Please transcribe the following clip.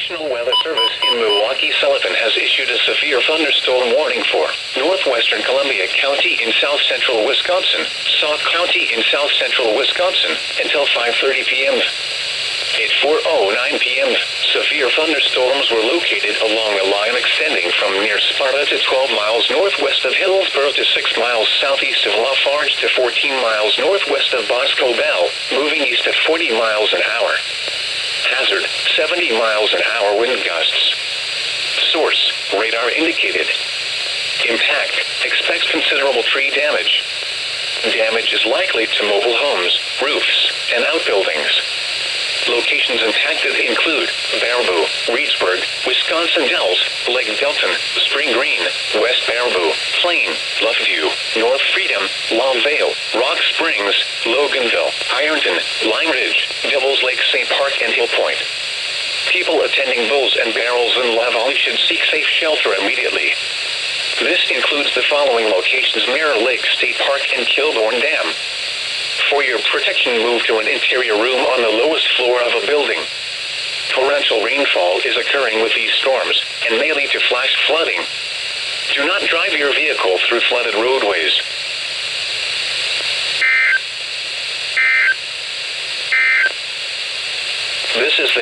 National Weather Service in Milwaukee Sullivan has issued a severe thunderstorm warning for northwestern Columbia County in south central Wisconsin, Sauk County in south central Wisconsin until 5:30 p.m. At 4:09 p.m., severe thunderstorms were located along a line extending from near Sparta to 12 miles northwest of Hillsboro to 6 miles southeast of Lafarge to 14 miles northwest of Boscobel, moving east at 40 miles an hour. Hazard, 70 miles an hour wind gusts. Source, radar indicated. Impact, expects considerable tree damage. Damage is likely to mobile homes, roofs, and outbuildings. Locations impacted include Baraboo, Reedsburg, Wisconsin Dells, Lake Delton, Spring Green, West Baraboo, Plain, Bluffview, North Freedom, Long Vale, Rock Springs, Loganville, Ironton, Lime Ridge, Devils Lake St. Park, and Hill Point. People attending Bulls and Barrels in La Valle should seek safe shelter immediately. This includes the following locations Mirror Lake State Park and Kilbourn Dam. For your protection, move to an interior room on the lowest floor of a building. Torrential rainfall is occurring with these storms and may lead to flash flooding. Do not drive your vehicle through flooded roadways. This is the